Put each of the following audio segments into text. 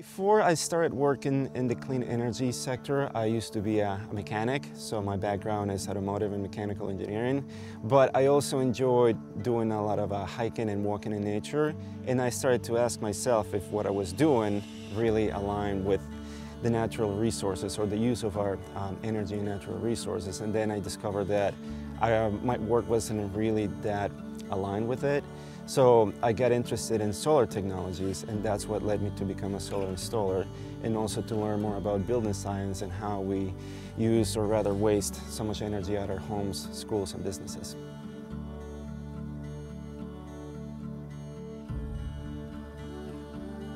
Before I started working in the clean energy sector, I used to be a mechanic, so my background is automotive and mechanical engineering. But I also enjoyed doing a lot of uh, hiking and walking in nature, and I started to ask myself if what I was doing really aligned with the natural resources or the use of our um, energy and natural resources. And then I discovered that I, uh, my work wasn't really that aligned with it. So I got interested in solar technologies and that's what led me to become a solar installer and also to learn more about building science and how we use or rather waste so much energy at our homes, schools and businesses.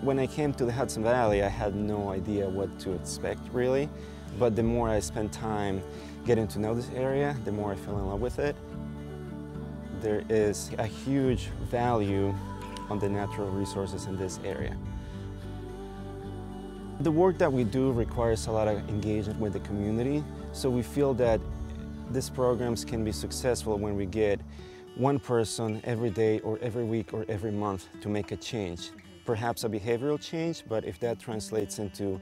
When I came to the Hudson Valley, I had no idea what to expect really, but the more I spent time getting to know this area, the more I fell in love with it. There is a huge value on the natural resources in this area. The work that we do requires a lot of engagement with the community, so we feel that these programs can be successful when we get one person every day or every week or every month to make a change perhaps a behavioral change, but if that translates into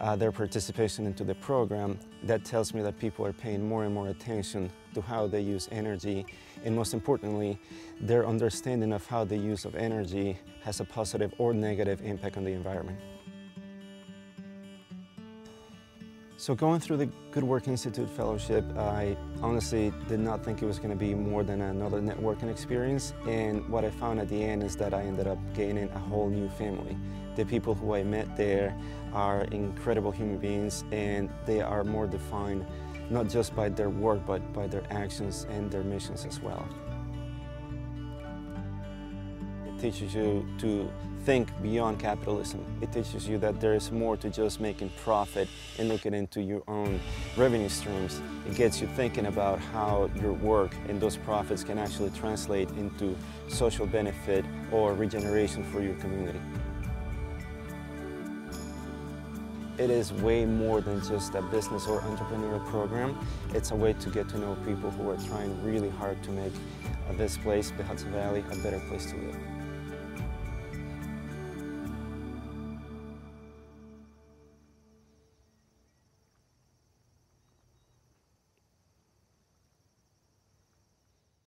uh, their participation into the program, that tells me that people are paying more and more attention to how they use energy, and most importantly, their understanding of how the use of energy has a positive or negative impact on the environment. So going through the Good Work Institute Fellowship, I honestly did not think it was going to be more than another networking experience. And what I found at the end is that I ended up gaining a whole new family. The people who I met there are incredible human beings and they are more defined not just by their work but by their actions and their missions as well teaches you to think beyond capitalism. It teaches you that there is more to just making profit and looking into your own revenue streams. It gets you thinking about how your work and those profits can actually translate into social benefit or regeneration for your community. It is way more than just a business or entrepreneurial program. It's a way to get to know people who are trying really hard to make this place, the Hudson Valley, a better place to live.